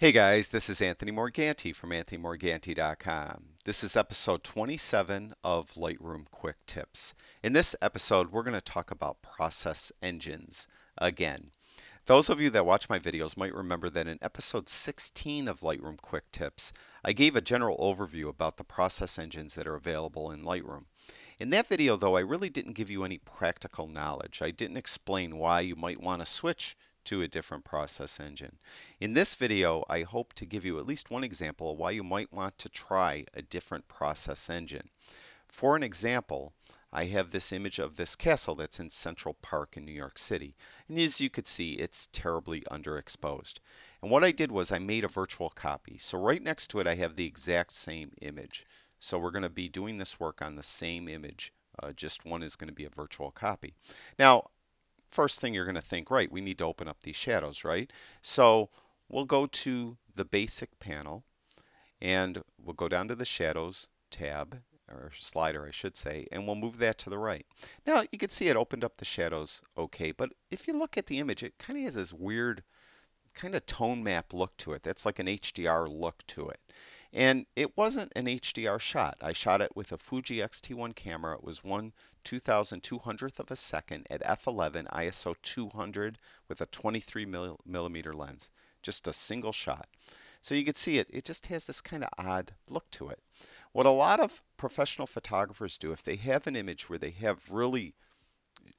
Hey guys, this is Anthony Morganti from AnthonyMorganti.com. This is episode 27 of Lightroom Quick Tips. In this episode, we're going to talk about process engines again. Those of you that watch my videos might remember that in episode 16 of Lightroom Quick Tips, I gave a general overview about the process engines that are available in Lightroom. In that video, though, I really didn't give you any practical knowledge. I didn't explain why you might want to switch to a different process engine. In this video, I hope to give you at least one example of why you might want to try a different process engine. For an example, I have this image of this castle that's in Central Park in New York City. And as you could see, it's terribly underexposed. And what I did was I made a virtual copy. So right next to it, I have the exact same image. So we're going to be doing this work on the same image. Uh, just one is going to be a virtual copy. Now, first thing you're going to think, right, we need to open up these shadows, right? So we'll go to the basic panel and we'll go down to the shadows tab or slider I should say and we'll move that to the right. Now you can see it opened up the shadows okay but if you look at the image it kind of has this weird kind of tone map look to it. That's like an HDR look to it. And it wasn't an HDR shot. I shot it with a Fuji X-T1 camera. It was one 2200th of a second at f11 ISO 200 with a 23 millimeter lens. Just a single shot. So you can see it, it just has this kind of odd look to it. What a lot of professional photographers do, if they have an image where they have really,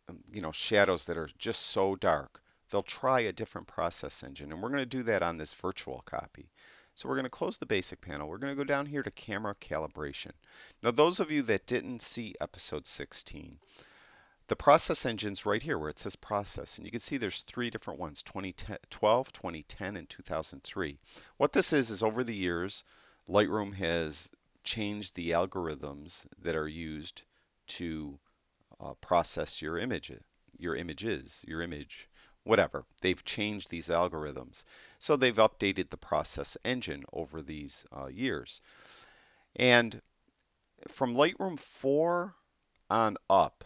um, you know, shadows that are just so dark, they'll try a different process engine. And we're going to do that on this virtual copy. So we're going to close the basic panel. We're going to go down here to camera calibration. Now those of you that didn't see episode 16, the process engine's right here where it says process. And you can see there's three different ones, 2012, 2010, and 2003. What this is, is over the years, Lightroom has changed the algorithms that are used to uh, process your image, your images, your image whatever. They've changed these algorithms. So they've updated the process engine over these uh, years. And from Lightroom 4 on up,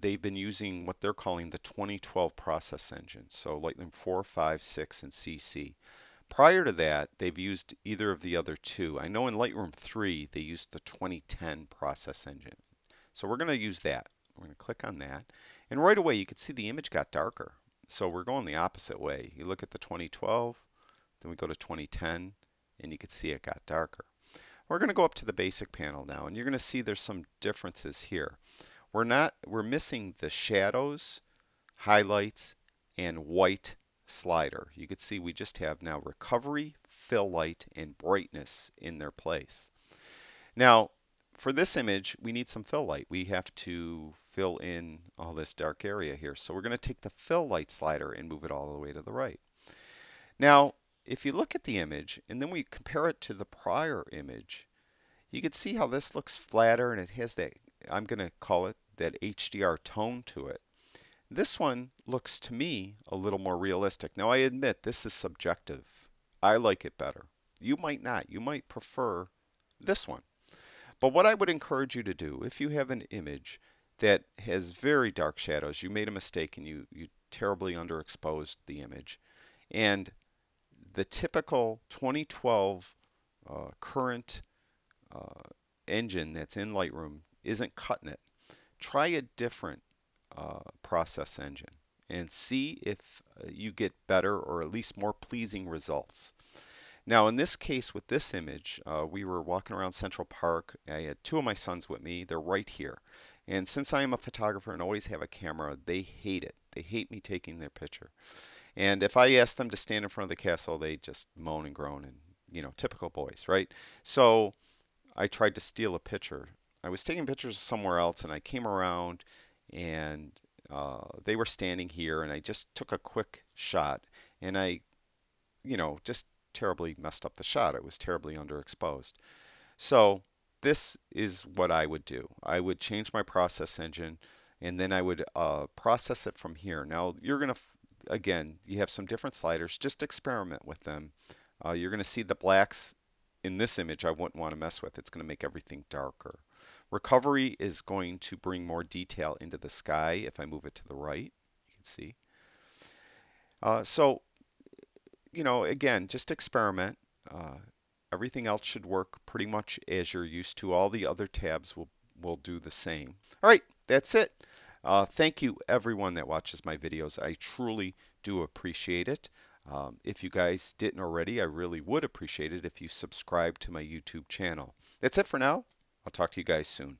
they've been using what they're calling the 2012 process engine. So Lightroom 4, 5, 6, and CC. Prior to that, they've used either of the other two. I know in Lightroom 3, they used the 2010 process engine. So we're going to use that. We're going to click on that. And right away, you can see the image got darker. So we're going the opposite way. You look at the 2012, then we go to 2010, and you can see it got darker. We're going to go up to the basic panel now, and you're going to see there's some differences here. We're not, we're missing the shadows, highlights, and white slider. You can see we just have now recovery, fill light, and brightness in their place. Now, for this image, we need some fill light. We have to fill in all this dark area here. So we're going to take the fill light slider and move it all the way to the right. Now, if you look at the image and then we compare it to the prior image, you can see how this looks flatter and it has that, I'm going to call it that HDR tone to it. This one looks to me a little more realistic. Now I admit this is subjective. I like it better. You might not. You might prefer this one. But what I would encourage you to do, if you have an image that has very dark shadows, you made a mistake and you, you terribly underexposed the image, and the typical 2012 uh, current uh, engine that's in Lightroom isn't cutting it, try a different uh, process engine and see if uh, you get better or at least more pleasing results. Now in this case with this image, uh, we were walking around Central Park. I had two of my sons with me. They're right here. And since I am a photographer and always have a camera, they hate it. They hate me taking their picture. And if I ask them to stand in front of the castle, they just moan and groan and, you know, typical boys, right? So I tried to steal a picture. I was taking pictures somewhere else and I came around and uh, they were standing here and I just took a quick shot and I, you know, just terribly messed up the shot. It was terribly underexposed. So this is what I would do. I would change my process engine and then I would uh, process it from here. Now you're going to, again, you have some different sliders. Just experiment with them. Uh, you're going to see the blacks in this image I wouldn't want to mess with. It's going to make everything darker. Recovery is going to bring more detail into the sky if I move it to the right. You can see. Uh, so you know, again, just experiment. Uh, everything else should work pretty much as you're used to. All the other tabs will, will do the same. All right, that's it. Uh, thank you everyone that watches my videos. I truly do appreciate it. Um, if you guys didn't already, I really would appreciate it if you subscribe to my YouTube channel. That's it for now. I'll talk to you guys soon.